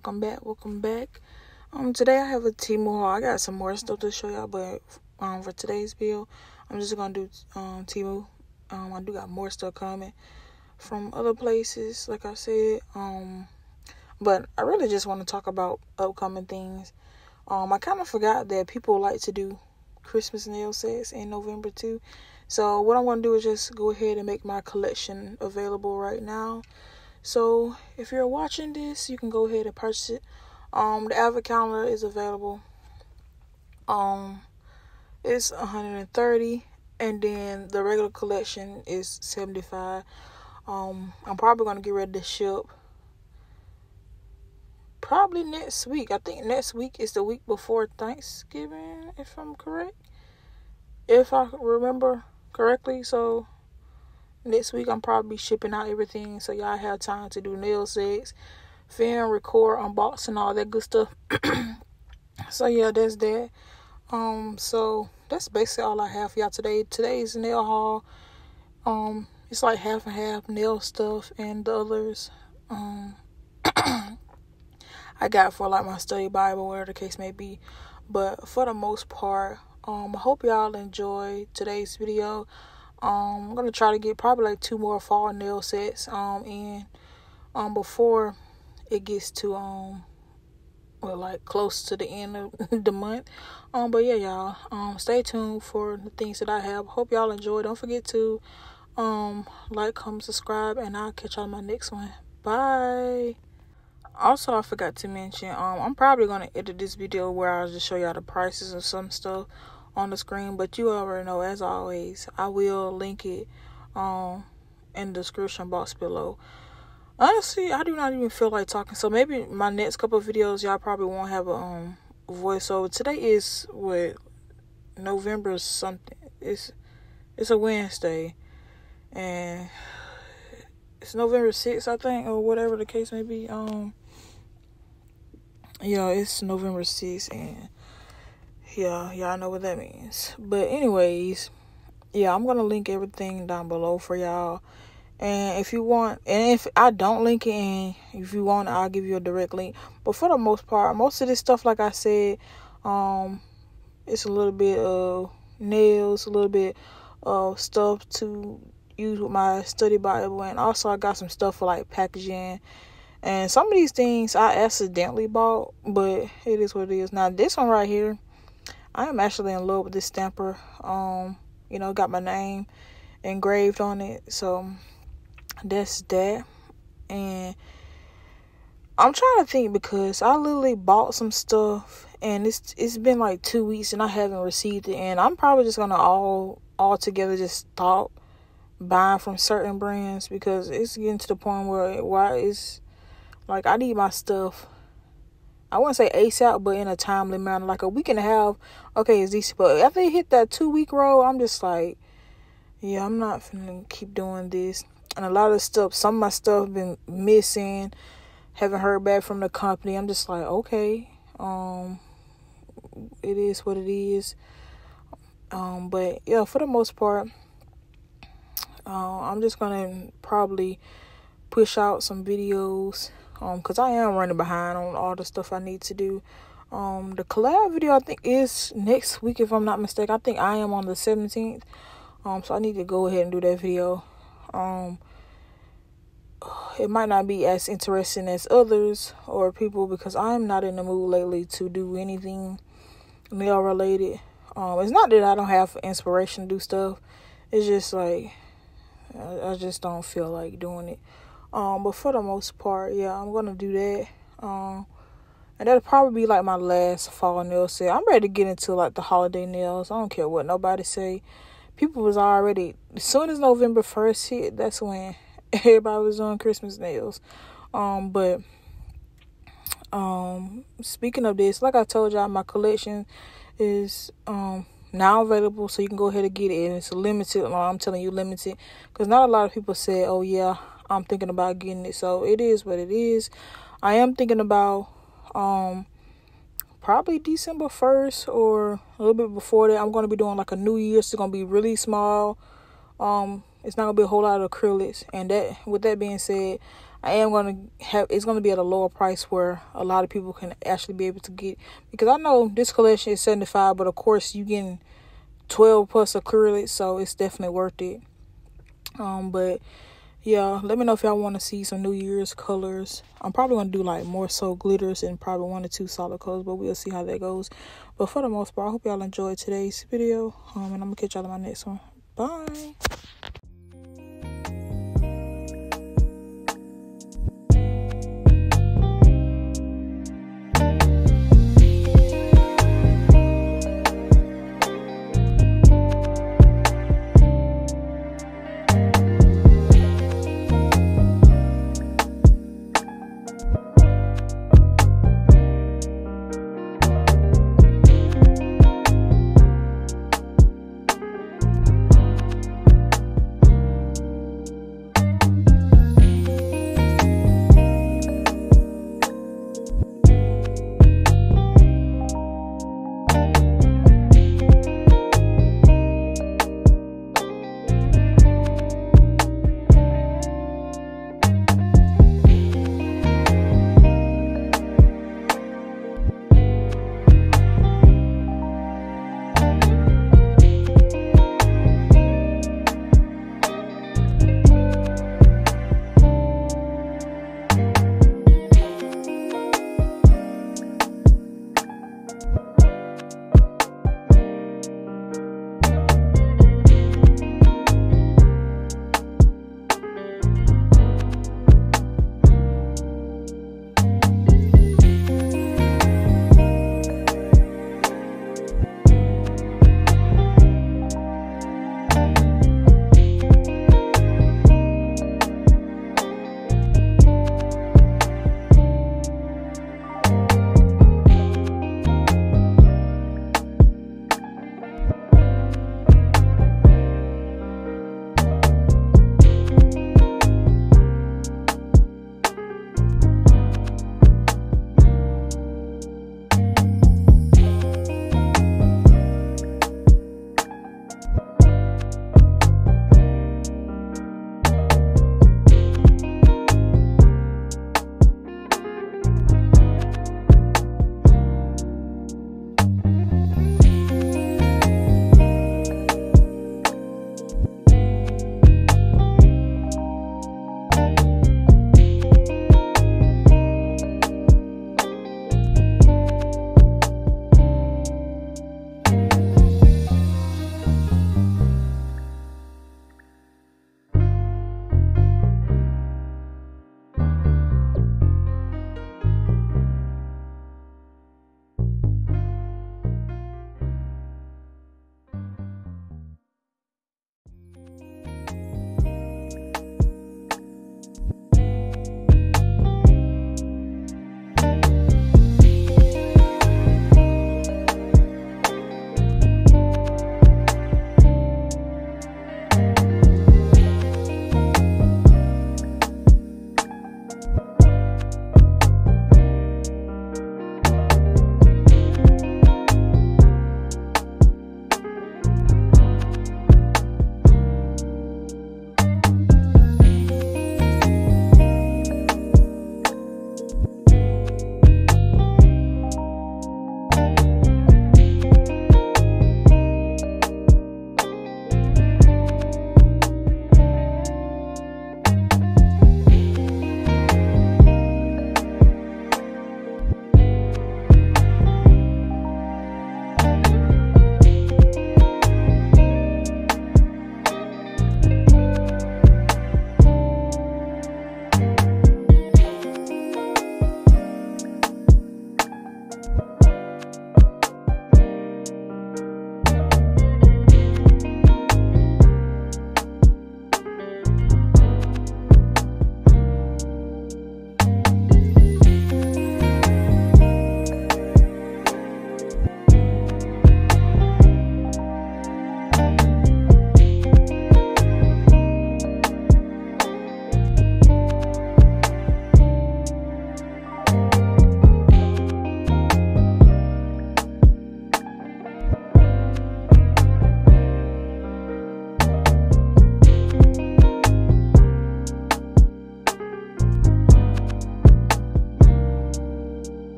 welcome back, welcome back. Um, today I have a Temu haul. I got some more stuff to show y'all, but um, for today's video, I'm just gonna do um Temu. Um, I do got more stuff coming from other places, like I said. Um, but I really just want to talk about upcoming things. Um, I kind of forgot that people like to do Christmas nail sets in November too. So what I'm gonna do is just go ahead and make my collection available right now. So if you're watching this, you can go ahead and purchase it. Um, the advent calendar is available. Um, it's 130, and then the regular collection is 75. Um, I'm probably gonna get ready to ship. Probably next week. I think next week is the week before Thanksgiving, if I'm correct. If I remember correctly, so next week I'm probably shipping out everything so y'all have time to do nail sets, film, record, unboxing, all that good stuff. so yeah, that's that. Um, so that's basically all I have for y'all today. Today's nail haul. Um, it's like half and half nail stuff and the others. Um I got for like my study Bible, whatever the case may be. But for the most part, um, I hope y'all enjoy today's video. Um, I'm gonna try to get probably like two more fall nail sets um in um before it gets to um well like close to the end of the month. Um, but yeah, y'all. Um, stay tuned for the things that I have. Hope y'all enjoy. Don't forget to um like, comment, subscribe, and I'll catch y'all in my next one. Bye. Also, I forgot to mention, um, I'm probably gonna edit this video where I'll just show y'all the prices of some stuff on the screen, but you already know, as always, I will link it um in the description box below. Honestly, I do not even feel like talking, so maybe my next couple videos y'all probably won't have a um voiceover. Today is what November something. It's it's a Wednesday, and it's November 6th, I think, or whatever the case may be. Um, yeah, it's November 6th, and yeah, y'all know what that means. But anyways, yeah, I'm gonna link everything down below for y'all. And if you want, and if I don't link it, and if you want, I'll give you a direct link. But for the most part, most of this stuff, like I said, um, it's a little bit of nails, a little bit of stuff to use with my study Bible, and also I got some stuff for like packaging. And some of these things I accidentally bought, but it is what it is. Now this one right here I am actually in love with this stamper. Um, you know, got my name engraved on it. So that's that. And I'm trying to think because I literally bought some stuff and it's it's been like two weeks and I haven't received it and I'm probably just gonna all all together just stop buying from certain brands because it's getting to the point where why is like I need my stuff I wouldn't say ASAP, but in a timely manner, like a week and a half. Okay, it's decent, but after they hit that two week roll, I'm just like, yeah, I'm not gonna keep doing this. And a lot of stuff, some of my stuff been missing. Haven't heard back from the company. I'm just like, okay, um, it is what it is. Um, but yeah, for the most part, uh, I'm just gonna probably push out some videos um because i am running behind on all the stuff i need to do. Um the collab video i think is next week if i'm not mistaken. I think i am on the 17th um so i need to go ahead and do that video. Um it might not be as interesting as others or people because i'm not in the mood lately to do anything nail related. Um it's not that i don't have inspiration to do stuff. It's just like I, I just don't feel like doing it um, but for the most part, yeah, I'm gonna do that. Um, and that'll probably be like my last fall nail set. I'm ready to get into like the holiday nails. I don't care what nobody say. People was already as soon as November first hit, that's when everybody was doing Christmas nails. Um, but um, speaking of this, like I told y'all, my collection is um now available, so you can go ahead and get it. And it's limited. I'm telling you, limited, because not a lot of people said, "Oh yeah, I'm thinking about getting it. So it is what it is. I am thinking about um probably December 1st or a little bit before that. I'm going to be doing like a New Year's. It's going to be really small. Um it's not going to be a whole lot of acrylics. And that with that being said, I am gonna have it's gonna be at a lower price where a lot of people can actually be able to get because I know this collection is seventy five, but of course you getting twelve plus acrylic, so it's definitely worth it. Um, but yeah, let me know if y'all want to see some New Year's colors. I'm probably gonna do like more so glitters and probably one or two solid colors, but we'll see how that goes. But for the most part, I hope y'all enjoyed today's video. Um, and I'm gonna catch y'all in my next one. Bye.